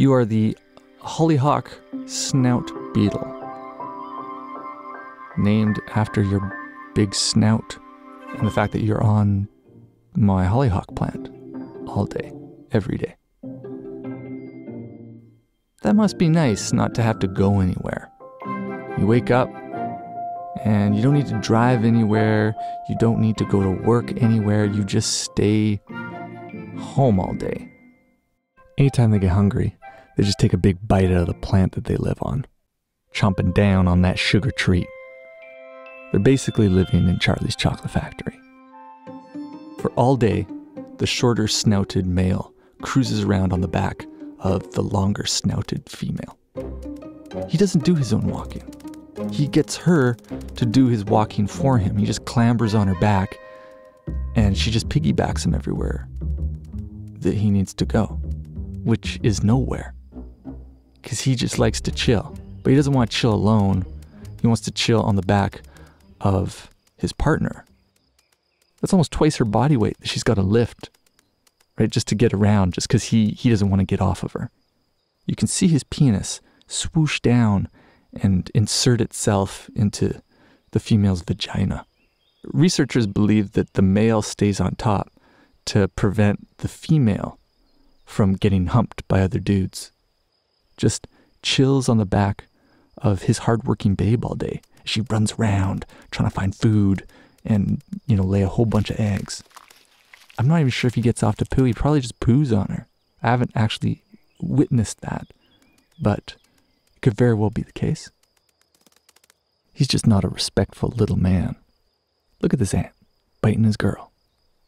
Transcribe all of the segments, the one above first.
You are the hollyhock snout beetle, named after your big snout and the fact that you're on my hollyhock plant all day, every day. That must be nice not to have to go anywhere. You wake up and you don't need to drive anywhere, you don't need to go to work anywhere, you just stay home all day. Anytime they get hungry, they just take a big bite out of the plant that they live on, chomping down on that sugar treat. They're basically living in Charlie's chocolate factory. For all day, the shorter snouted male cruises around on the back of the longer snouted female. He doesn't do his own walking. He gets her to do his walking for him. He just clambers on her back and she just piggybacks him everywhere that he needs to go, which is nowhere. Because he just likes to chill. But he doesn't want to chill alone. He wants to chill on the back of his partner. That's almost twice her body weight that she's got to lift, right? Just to get around, just because he, he doesn't want to get off of her. You can see his penis swoosh down and insert itself into the female's vagina. Researchers believe that the male stays on top to prevent the female from getting humped by other dudes. Just chills on the back of his hardworking babe all day. She runs around trying to find food and, you know, lay a whole bunch of eggs. I'm not even sure if he gets off to poo. He probably just poos on her. I haven't actually witnessed that, but it could very well be the case. He's just not a respectful little man. Look at this ant biting his girl.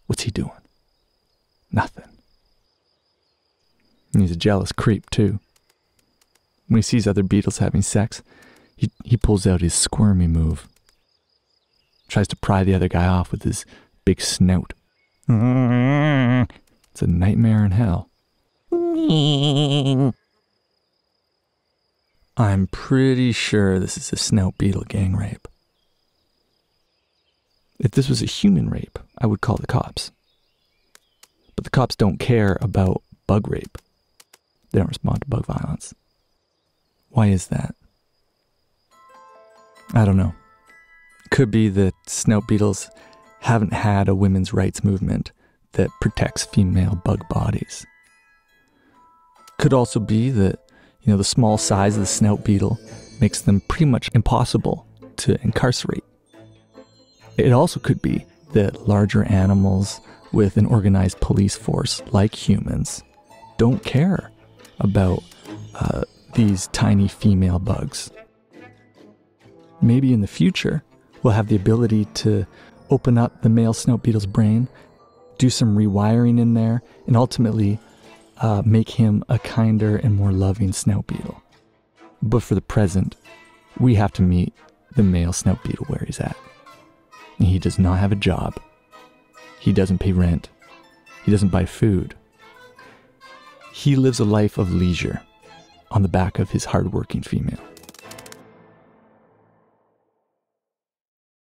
What's he doing? Nothing. He's a jealous creep, too. When he sees other beetles having sex, he, he pulls out his squirmy move. Tries to pry the other guy off with his big snout. It's a nightmare in hell. I'm pretty sure this is a snout beetle gang rape. If this was a human rape, I would call the cops. But the cops don't care about bug rape. They don't respond to bug violence. Why is that? I don't know. Could be that snout beetles haven't had a women's rights movement that protects female bug bodies. Could also be that, you know, the small size of the snout beetle makes them pretty much impossible to incarcerate. It also could be that larger animals with an organized police force like humans don't care about uh, these tiny female bugs. Maybe in the future, we'll have the ability to open up the male snout beetle's brain, do some rewiring in there, and ultimately uh, make him a kinder and more loving snout beetle. But for the present, we have to meet the male snout beetle where he's at. He does not have a job. He doesn't pay rent. He doesn't buy food. He lives a life of leisure on the back of his hardworking female.